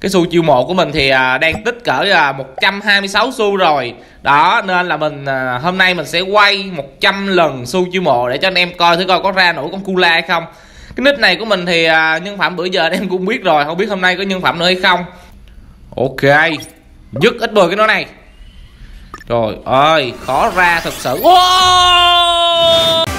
cái xu chiêu mộ của mình thì à, đang tích cỡ là 126 xu rồi. Đó, nên là mình à, hôm nay mình sẽ quay 100 lần xu chiêu mộ để cho anh em coi thử coi có ra nổi con Kula hay không. Cái nick này của mình thì à, nhân phẩm bữa giờ anh em cũng biết rồi, không biết hôm nay có nhân phẩm nữa hay không. Ok, dứt ít bồi cái nó này. Trời ơi, khó ra thật sự. Wow!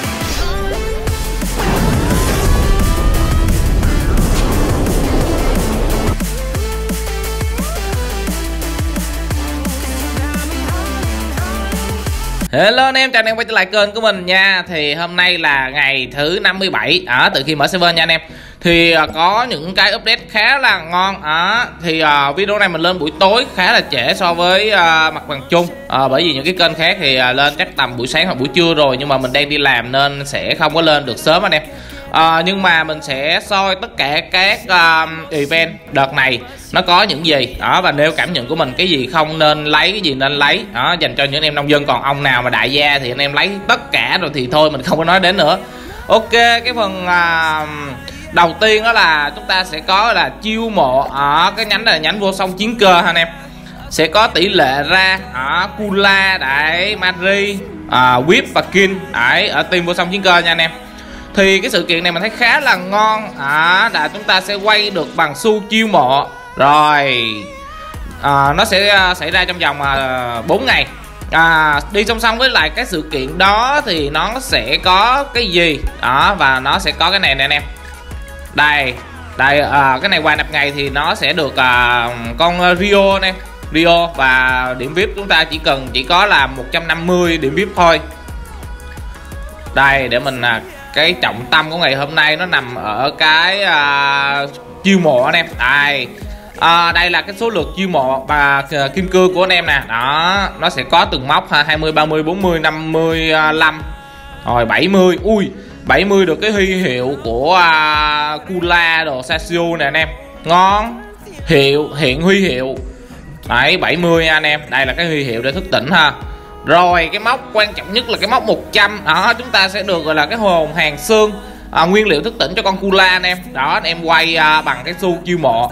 Hello anh em, chào anh em quay trở lại kênh của mình nha. Thì hôm nay là ngày thứ 57 ở từ khi mở server nha anh em. Thì à, có những cái update khá là ngon. À, Thì à, video này mình lên buổi tối khá là trễ so với à, mặt bằng chung. À, Bởi vì những cái kênh khác thì à, lên chắc tầm buổi sáng hoặc buổi trưa rồi Nhưng mà mình đang đi làm nên sẽ không có lên được sớm anh em à, nhưng mà mình sẽ soi tất cả các um, event đợt này. Nó có những gì? Đó và nêu cảm nhận của mình cái gì không nên lấy cái gì nên lấy. Đó dành cho những anh em nông dân. Còn ông nào mà đại gia thì anh em lấy tất cả rồi thì thôi mình không có nói đến nữa. Ok cái phần uh, đầu tiên đó là chúng ta sẽ có là chiêu mộ. Ở cái nhánh này là nhánh vô song chiến cơ ha anh em. Sẽ có tỷ lệ ra. Ở Kula đấy Mari à, ờ, Whip và Kin. Đấy ở team vô song chiến cơ nha anh em thì cái sự kiện này mình thấy khá là ngon. À, là chúng ta sẽ quay được bằng xu chiêu mộ. Rồi à, nó sẽ à, xảy ra trong vòng à, 4 ngày. À, đi song song với lại cái sự kiện đó thì nó sẽ có cái gì? Đó và nó sẽ có cái này nè anh em. Đây đây à, cái này qua nạp ngày thì nó sẽ được à, con à, Rio nè. Rio và điểm VIP chúng ta chỉ cần chỉ có là 150 điểm VIP thôi. Đây để mình à, cái trọng tâm của ngày hôm nay nó nằm ở cái uh, chiêu mộ anh em. Đây. À, đây là cái số lượt chiêu mộ và uh, kim cương của anh em nè. Đó nó sẽ có từng mốc ha 20 30 40 55 rồi 70 ui 70 được cái huy hiệu của uh, Kula đồ Sasio nè anh em. Ngon. Hiệu hiện huy hiệu. Đấy 70 nha anh em. Đây là cái huy hiệu để thức tỉnh ha rồi cái móc quan trọng nhất là cái móc 100 đó chúng ta sẽ được gọi là cái hồn hàng xương à, nguyên liệu thức tỉnh cho con Kula anh em. Đó anh em quay à, bằng cái xu chiêu mộ.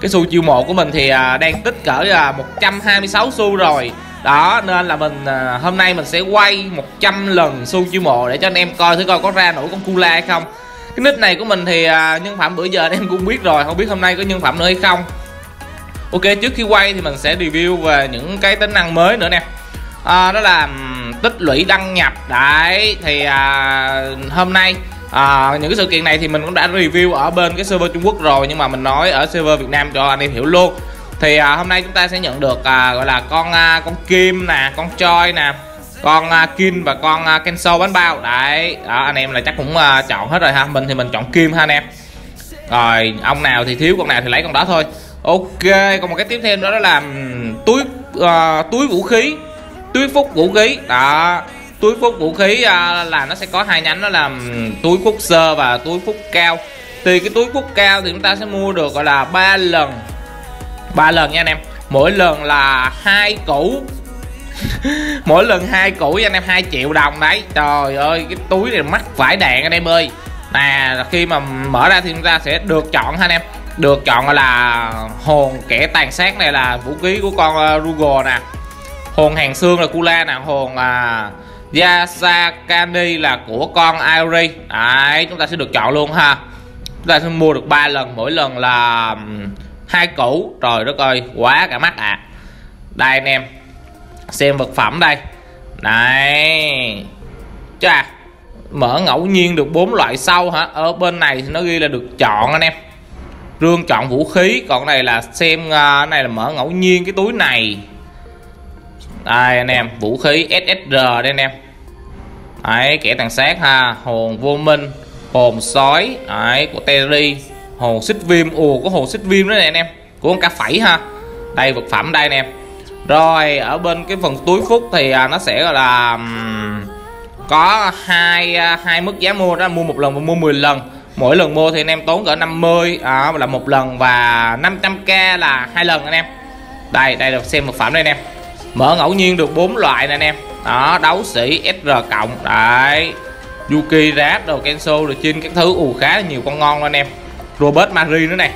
Cái xu chiêu mộ của mình thì à, đang tích cỡ là 126 xu rồi. Đó nên là mình à, hôm nay mình sẽ quay 100 lần xu chiêu mộ để cho anh em coi thử coi có ra nổi con Kula hay không. Cái nick này của mình thì à, nhân phẩm bữa giờ anh em cũng biết rồi không biết hôm nay có nhân phẩm nữa hay không. Ok trước khi quay thì mình sẽ review về những cái tính năng mới nữa nè à, đó là tích lũy đăng nhập. Đấy thì à, hôm nay à, những cái sự kiện này thì mình cũng đã review ở bên cái server Trung Quốc rồi nhưng mà mình nói ở server Việt Nam cho anh em hiểu luôn. Thì à, hôm nay chúng ta sẽ nhận được à, gọi là con à, con kim nè con choi nè con à, kim và con à, kenso bánh bao. Đấy đó anh em là chắc cũng à, chọn hết rồi ha. Mình thì mình chọn kim ha anh em. Rồi ông nào thì thiếu con nào thì lấy con đó thôi. Ok còn một cái tiếp theo đó, là túi uh, túi vũ khí túi phúc vũ khí. Đó túi phúc vũ khí à, là nó sẽ có hai nhánh đó là ừ, túi phúc sơ và túi phúc cao. Thì cái túi phúc cao thì chúng ta sẽ mua được gọi là ba lần. Ba lần nha anh em. Mỗi lần là hai củ. Mỗi lần hai củ anh em 2 triệu đồng đấy. Trời ơi cái túi này mắc vải đạn anh em ơi. Nè khi mà mở ra thì chúng ta sẽ được chọn ha anh em. Được chọn là hồn kẻ tàn sát này là vũ khí của con ờ, uh, Rugo nè hồn hàng xương là Kula nè hồn à, Yasakani là của con Airi đấy chúng ta sẽ được chọn luôn ha. Chúng ta sẽ mua được 3 lần mỗi lần là hai củ. Trời đất ơi quá cả mắt ạ. À. đây anh em xem vật phẩm đây. Này chà mở ngẫu nhiên được bốn loại sau hả? Ở bên này thì nó ghi là được chọn anh em. Rương chọn vũ khí còn này là xem uh, này là mở ngẫu nhiên cái túi này đây anh em vũ khí SSR đây anh em. Ấy kẻ tàn sát ha. Hồn vô minh hồn sói ấy của Terry. Hồn xích viêm ồ có hồn xích viêm đó này anh em. Của con cá phẩy ha. Đây vật phẩm đây anh em. Rồi ở bên cái phần túi phúc thì à, nó sẽ gọi là có hai à, hai mức giá mua đó. Mua một lần và mua 10 lần. Mỗi lần mua thì anh em tốn cỡ 50 à, là một lần và 500k là hai lần anh em. Đây đây được xem vật phẩm đây anh em mở ngẫu nhiên được bốn loại nè anh em. Đó đấu sĩ sr cộng. Đấy. Yuki rap đồ kenso rồi chin các thứ. Ù khá là nhiều con ngon luôn anh em. Robert marie nữa này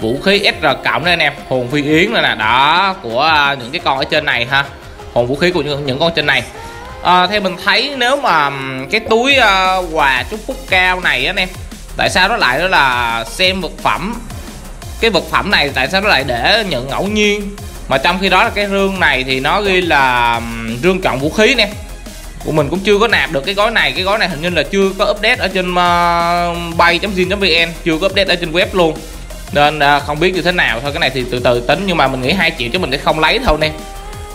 vũ khí SR cộng đây anh em. Hồn phi yến đây nè. Đó của à, những cái con ở trên này ha. Hồn vũ khí của những, những con trên này. À, theo mình thấy nếu mà cái túi uh, quà chúc phúc cao này anh em tại sao nó lại đó là xem vật phẩm? Cái vật phẩm này tại sao nó lại để nhận ngẫu nhiên? Mà trong khi đó là cái rương này thì nó ghi là rương cộng vũ khí nè. Của mình cũng chưa có nạp được cái gói này. Cái gói này hình như là chưa có update ở trên uh, bay.zin.vn chưa có update ở trên web luôn. Nên uh, không biết như thế nào. Thôi cái này thì từ từ tính nhưng mà mình nghĩ hai triệu chứ mình sẽ không lấy thôi nè.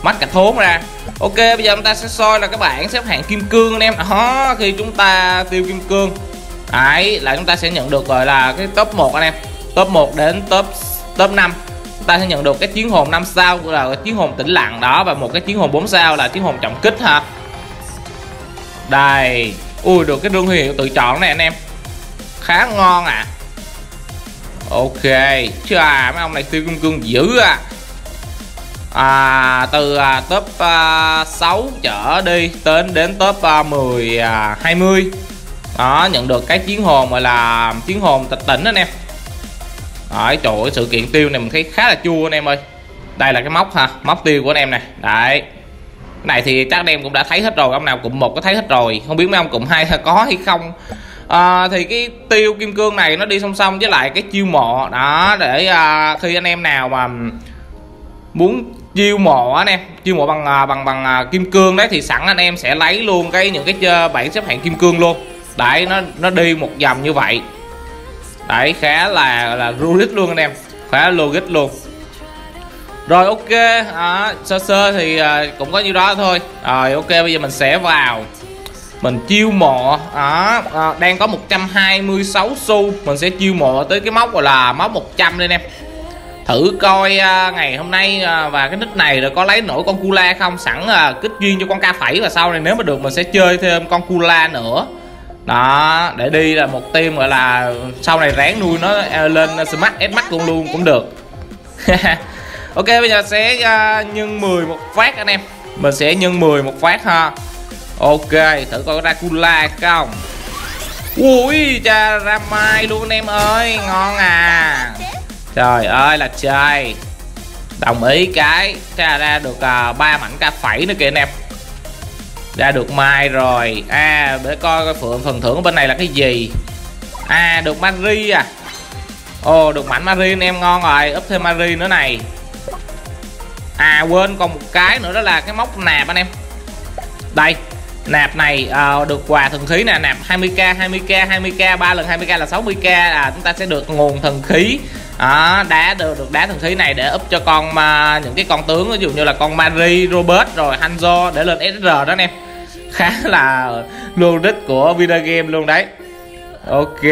Mắt cả thốn ra. Ok bây giờ chúng ta sẽ soi là các bạn xếp hạng kim cương anh em. Đó khi chúng ta tiêu kim cương. Ấy là chúng ta sẽ nhận được gọi là cái top 1 anh em. Top 1 đến top top 5 ta sẽ nhận được cái chiến hồn 5 sao là cái chiến hồn tĩnh lặng đó và một cái chiến hồn 4 sao là chiến hồn trọng kích ha đây. Ui được cái rương hiệu tự chọn này anh em. Khá ngon ạ. À. ok. Chà mấy ông này tiêu kim cương dữ à. À, từ à, top à, 6 trở đi đến đến top à, 10 à, 20 đó nhận được cái chiến hồn gọi là chiến hồn tịch tỉnh anh em. Đấy, trời ơi, sự kiện tiêu này mình thấy khá là chua anh em ơi. Đây là cái móc ha móc tiêu của anh em này. Đấy. Cái này thì chắc anh em cũng đã thấy hết rồi ông nào cụm một có thấy hết rồi. Không biết mấy ông cụm hai có hay không. À, thì cái tiêu kim cương này nó đi song song với lại cái chiêu mộ. Đó để à, khi anh em nào mà muốn chiêu mộ anh em chiêu mộ bằng à, bằng bằng à, kim cương đấy thì sẵn anh em sẽ lấy luôn cái những cái ờ, bảng xếp hạng kim cương luôn. Đấy nó nó đi một dòng như vậy đấy khá là là logic luôn anh em. Khá logic luôn. Rồi ok. À, sơ sơ thì à, cũng có nhiêu đó thôi. Rồi ok bây giờ mình sẽ vào. Mình chiêu mộ. À, à, đang có 126 xu. Mình sẽ chiêu mộ tới cái móc gọi là móc 100 lên em thử coi à, ngày hôm nay à, và cái nick này là có lấy nổi con Kula không? Sẵn à, kích duyên cho con ca phẩy và sau này nếu mà được mình sẽ chơi thêm con Kula nữa đó để đi là một team gọi là sau này ráng nuôi nó à, lên smart s max luôn luôn cũng được. Ok bây giờ sẽ uh, nhân 10 một phát anh em. Mình sẽ nhân 10 một phát ha. Ok thử coi ra Kula không. Ui cha ra mai luôn anh em ơi ngon à. Trời ơi là trời. Đồng ý cái ra ra được uh, ba mảnh ca phẩy nữa kìa anh em ra được mai rồi. À để coi coi phượng phần thưởng bên này là cái gì? À được Mari à. Ồ được mảnh Mari anh em ngon rồi. Úp thêm Mari nữa này. À quên còn một cái nữa đó là cái móc nạp anh em. Đây nạp này uh, được quà thần khí nè. Nạp 20k 20k 20k 3 lần 20k là 60k à chúng ta sẽ được nguồn thần khí đó, đá được, được đá thần khí này để up cho con mà những cái con tướng ví dụ như là con Mari, Robert rồi Hanzo để lên SR đó anh em. Khá là logic của video game luôn đấy. Ok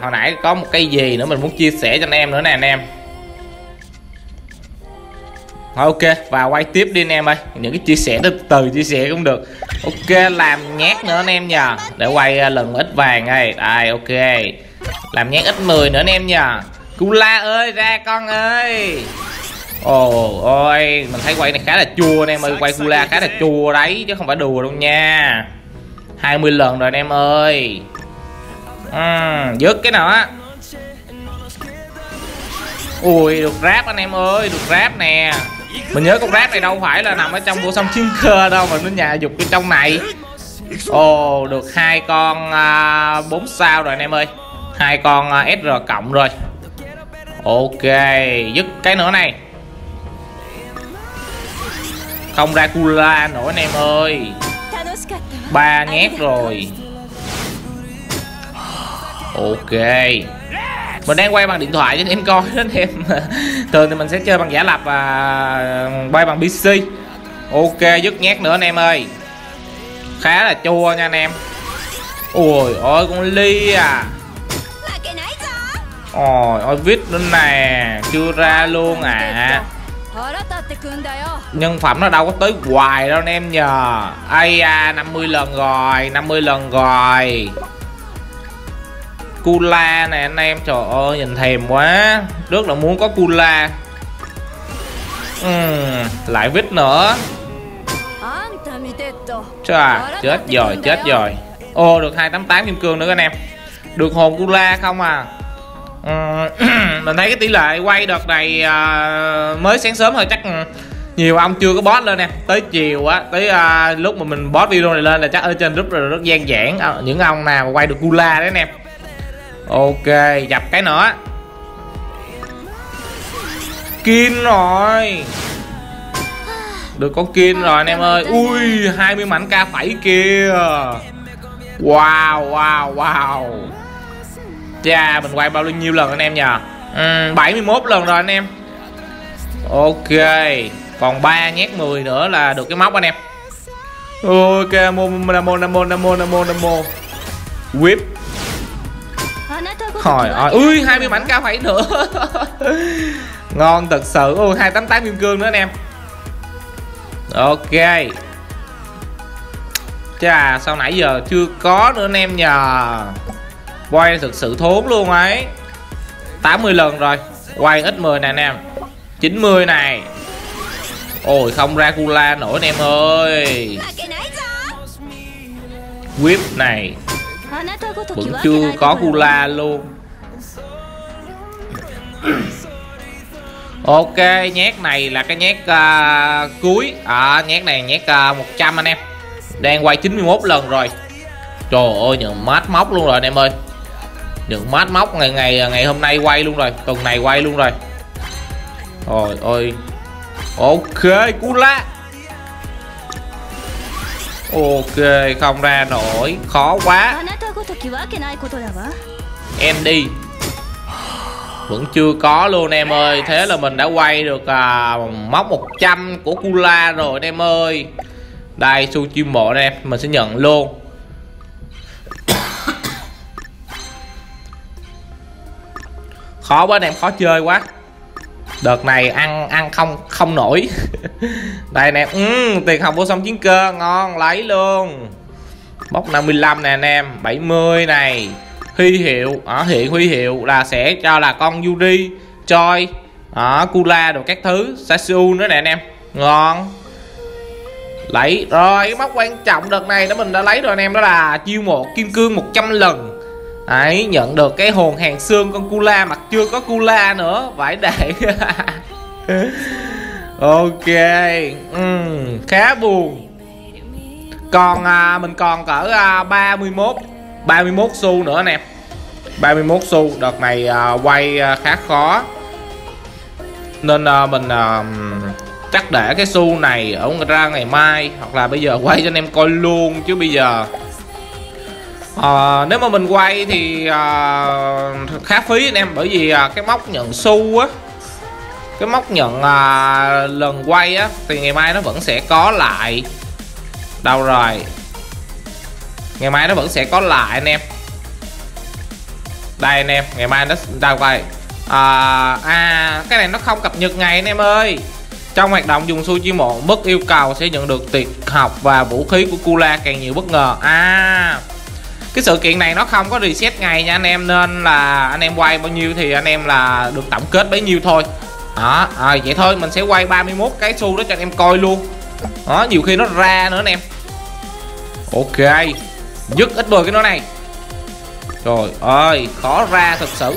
hồi nãy có một cái gì nữa mình muốn chia sẻ cho anh em nữa nè anh em. Ok và quay tiếp đi anh em ơi. Những cái chia sẻ từ từ chia sẻ cũng được. Ok làm nhát nữa anh em nhờ. Để quay à, lần ít vàng đây. Đây ok. Làm nhát ít 10 nữa anh em nhờ. Cula ơi ra con ơi. Ồ ôi Mình thấy quay này khá là chua anh em ơi. Quay Cula khá là chua đấy Chứ không phải đùa đâu nha. 20 lần rồi anh em ơi. Uhm, Dứt cái nào á Ui được ráp anh em ơi Được ráp nè. Mình nhớ con ráp này đâu phải là nằm ở trong bộ sông chiến cơ đâu Mà nó nhà dục bên trong này. Ồ được hai con à, bốn 4 sao rồi anh em ơi. Hai con à, uh, SR cộng rồi ok, dứt cái nữa này. Không ra Kula nữa anh em ơi. Ba nhét rồi. Ok. Mình đang quay bằng điện thoại cho anh em coi đó anh em. Thường thì mình sẽ chơi bằng giả lập và quay bằng pc ok, dứt nhát nữa anh em ơi. Khá là chua nha anh em. Ui ôi con ly à. Ôi, ôi vít nữa nè Chưa ra luôn à. Nhân phẩm nó đâu có tới hoài đâu anh em nhờ. Ây à 50 lần rồi 50 lần rồi. Kula nè anh em Trời ơi nhìn thèm quá. Rất là muốn có Kula uhm, ừ, Lại vít nữa. Chà chết rồi chết rồi. Ô được 288 kim cương nữa anh em. Được hồn Kula không à? Ờ, mình thấy cái tỷ lệ quay đợt này uh, mới sáng sớm thôi chắc nhiều ông chưa có boss lên nè. Tới chiều á tới uh, lúc mà mình boss video này lên là chắc ở trên group rồi rất gian giản uh, ờ, những ông nào mà quay được gula đấy nè. Ok dập cái nữa. Kim rồi. Được con kim rồi anh em ơi. Ui 20 mảnh ca phẩy kia Wow wow wow. Chà mình quay bao nhiêu lần anh em nhờ? Ừ, uhm, 71 lần rồi anh em. Ok Còn 3 nhét 10 nữa là được cái móc anh em. Ok Namo Namo Namo Namo Namo Namo. Whip. Hồi ơi Ui 20 mảnh cao phẩy nữa. Ngon thật sự. Ui 288 kim cương nữa anh em. Ok. Chà sau nãy giờ chưa có nữa anh em nhờ? Quay thực sự thốn luôn ấy. 80 lần rồi. Quay ít 10 nè anh em. 90 này. Ôi không ra kula nổi anh em ơi. Whip này. Vẫn chưa có kula luôn. Ok nhét này là cái nhét uh, cuối. À, nhét này nhét à, uh, 100 anh em. Đang quay 91 lần rồi. Trời ơi nhận mát móc luôn rồi anh em ơi được mát móc ngày ngày ngày hôm nay quay luôn rồi tuần này quay luôn rồi. Rồi ơi. Ok cú lá ok không ra nổi khó quá. Em đi, vẫn chưa có luôn em ơi thế là mình đã quay được à, móc 100 của Kula rồi em ơi. Đây su chim mộ em mình sẽ nhận luôn. Khó quá anh em khó chơi quá. Đợt này ăn ăn không không nổi. Đây nè ừ, tiền hồng vô sông chiến cơ ngon lấy luôn. Bốc 55 nè anh em 70 này. Huy hiệu ở hiện huy hiệu là sẽ cho là con Yuri Choi ở Kula đồ các thứ Sasu nữa nè anh em. Ngon. Lấy rồi cái móc quan trọng đợt này đó mình đã lấy rồi anh em đó là chiêu một kim cương 100 lần. Đấy, nhận được cái hồn hàng xương con Kula mà chưa có Kula nữa. Vãi để Ok. Uhm, Khá buồn. Còn à, mình còn cỡ à, 31 31 xu nữa nè. 31 xu đợt này à, quay à, khá khó. Nên à, mình à, chắc để cái xu này ở ra ngày mai hoặc là bây giờ quay cho anh em coi luôn chứ bây giờ à, nếu mà mình quay thì à, khá phí anh em bởi vì à, cái móc nhận xu á cái móc nhận à, lần quay á thì ngày mai nó vẫn sẽ có lại. Đâu rồi? Ngày mai nó vẫn sẽ có lại anh em. Đây anh em ngày mai nó ra quay à, à cái này nó không cập nhật ngày anh em ơi. Trong hoạt động dùng xu chi mộ mức yêu cầu sẽ nhận được tiệc học và vũ khí của Kula càng nhiều bất ngờ. À cái sự kiện này nó không có reset ngày nha anh em nên là anh em quay bao nhiêu thì anh em là được tổng kết bấy nhiêu thôi. Đó à, vậy thôi mình sẽ quay 31 cái xu đó cho anh em coi luôn. Đó nhiều khi nó ra nữa anh em. Ok dứt ít đôi cái nó này. Trời ơi khó ra thật sự.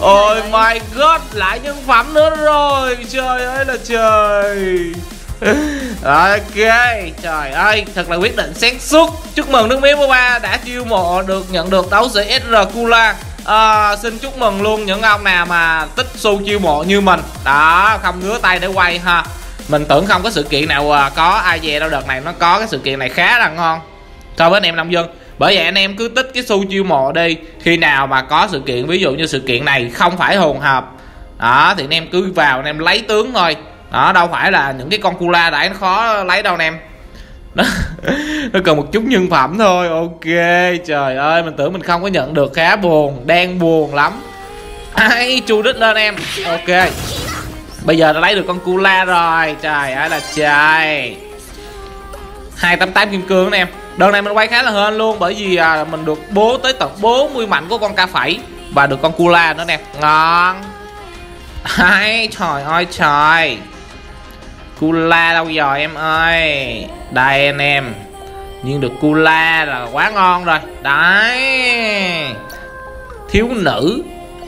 Ôi my god lại nhân phẩm nữa rồi. Trời ơi là trời ok trời ơi thật là quyết định sáng suốt. Chúc mừng nước miếng ba đã chiêu mộ được nhận được đấu sĩ sr kula. À, xin chúc mừng luôn những ông nào mà tích xu chiêu mộ như mình. Đó không ngứa tay để quay ha. Mình tưởng không có sự kiện nào à, có ai về đâu đợt này nó có cái sự kiện này khá là ngon. So với anh em nông dân bởi vậy anh em cứ tích cái xu chiêu mộ đi. Khi nào mà có sự kiện ví dụ như sự kiện này không phải hồn hợp đó thì anh em cứ vào anh em lấy tướng thôi đó đâu phải là những cái con cula đãi nó khó lấy đâu anh em. Nó, nó cần một chút nhân phẩm thôi ok trời ơi mình tưởng mình không có nhận được khá buồn đang buồn lắm. Ai chu đích lên em. Ok. Bây giờ đã lấy được con cula rồi trời ơi là trời. 288 kim cương em. Đợt này mình quay khá là hên luôn Bởi vì à, mình được bố tới tận 40 mạnh của con ca phẩy Và được con cula nữa nè. Ngon. Ai trời ơi trời. Cula đâu rồi em ơi. Đây anh em. Nhưng được Kula là quá ngon rồi. Đấy. Thiếu nữ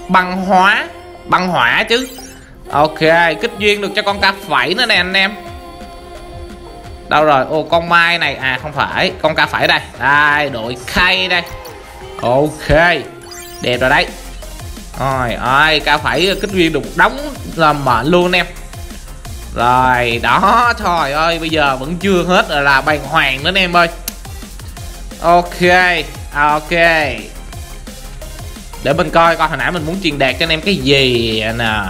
băng hóa. Băng hỏa chứ. Ok, kích duyên được cho con ca phẩy nữa nè anh em. Đâu rồi? Ô, con mai này. À không phải. Con ca phẩy đây. Đây, đội khay đây. Ok. Đẹp rồi đấy. Rồi ơi ca phẩy kích duyên được đóng là làm mệnh luôn anh em rồi đó trời ơi bây giờ vẫn chưa hết rồi là bàn hoàng nữa anh em ơi. Ok à, ok. Để mình coi coi hồi nãy mình muốn truyền đạt cho anh em cái gì nè.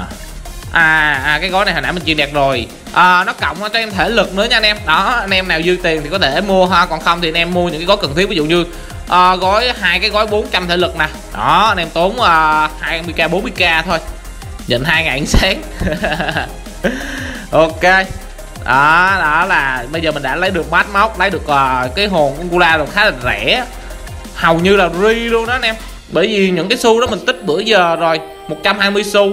À, à cái gói này hồi nãy mình truyền đạt rồi. À, nó cộng cho em thể lực nữa nha anh em. Đó anh em nào dư tiền thì có thể mua ha còn không thì anh em mua những cái gói cần thiết ví dụ như à, gói hai cái gói 400 thể lực nè. Đó anh em tốn à, 20k 40k thôi. Nhìn hai ngày sáng. ok. Đó đó là bây giờ mình đã lấy được bát móc lấy được uh, cái hồn con gula rồi khá là rẻ. Hầu như là ri luôn đó anh em. Bởi vì những cái xu đó mình tích bữa giờ rồi 120 xu.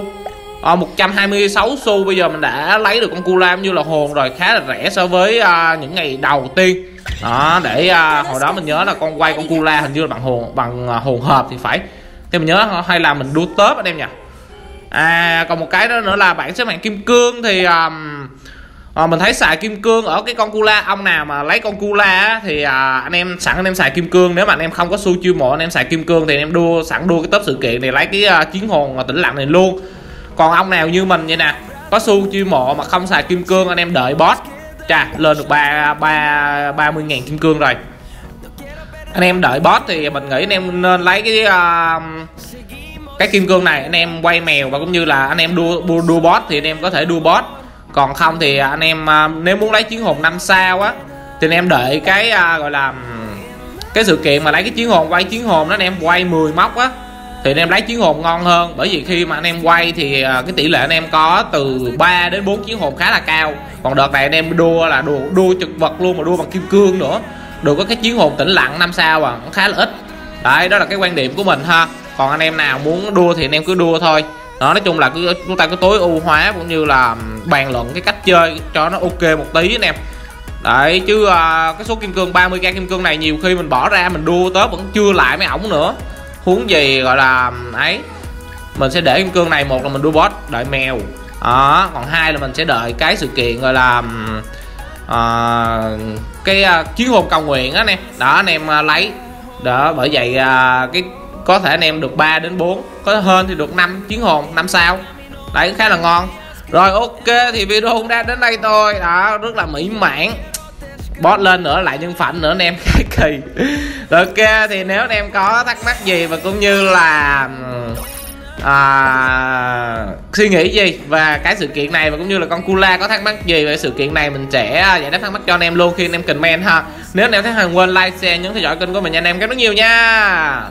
Ờ, à, 126 xu bây giờ mình đã lấy được con Kula như là hồn rồi khá là rẻ so với uh, những ngày đầu tiên. Đó để uh, hồi đó mình nhớ là con quay con Kula hình như là bằng hồn bằng uh, hồn hợp thì phải. Thì mình nhớ hay là mình đua tớp anh em nhỉ? À còn một cái đó nữa là bản xếp hạng kim cương thì um, à, mình thấy xài kim cương ở cái con cula ông nào mà lấy con cula thì à, anh em sẵn anh em xài kim cương. Nếu mà anh em không có xu chiêu mộ anh em xài kim cương thì anh em đua sẵn đua cái tớp sự kiện này lấy cái uh, chiến hồn tĩnh lặng này luôn. Còn ông nào như mình vậy nè có xu chiêu mộ mà không xài kim cương anh em đợi boss. Chà lên được ba ba ba mươi ngàn kim cương rồi. Anh em đợi boss thì mình nghĩ anh em nên lấy cái uh, cái kim cương này anh em quay mèo và cũng như là anh em đua đua, đua boss thì anh em có thể đua boss còn không thì anh em à, nếu muốn lấy chiến hồn 5 sao á thì anh em đợi cái à, gọi là cái sự kiện mà lấy cái chiến hồn quay chiến hồn đó anh em quay 10 móc á thì anh em lấy chiến hồn ngon hơn. Bởi vì khi mà anh em quay thì à, cái tỷ lệ anh em có từ 3 đến 4 chiến hồn khá là cao. Còn đợt này anh em đua là đua đua trực vật luôn mà đua bằng kim cương nữa. Được có cái chiến hồn tĩnh lặng năm sao à cũng khá là ít. Đấy đó là cái quan điểm của mình ha còn anh em nào muốn đua thì anh em cứ đua thôi. Đó nói chung là cứ chúng ta cứ tối ưu hóa cũng như là bàn luận cái cách chơi cho nó ok một tí anh em đấy chứ uh, cái số kim cương 30k kim cương này nhiều khi mình bỏ ra mình đua tới vẫn chưa lại mấy ổng nữa. Huống gì gọi là ấy mình sẽ để kim cương này một là mình đua boss đợi mèo. Đó còn hai là mình sẽ đợi cái sự kiện gọi là uh, cái uh, chiến hồn cầu nguyện á anh em đó anh em uh, lấy. Đó bởi vậy uh, cái có thể anh em được 3 đến 4 có hơn thì được 5 chiến hồn 5 sao. Đấy khá là ngon. Rồi ok thì video cũng đã đến đây thôi. Đó rất là mỹ mãn. Boss lên nữa lại nhân phẩm nữa anh em. Khá kỳ. Rồi ok thì nếu anh em có thắc mắc gì và cũng như là à, suy nghĩ gì và cái sự kiện này và cũng như là con Kula có thắc mắc gì về sự kiện này mình sẽ à, giải đáp thắc mắc cho anh em luôn khi anh em comment ha. Nếu anh em thấy hay quên like share nhấn theo dõi kênh của mình nha anh em cảm ơn nhiều nha.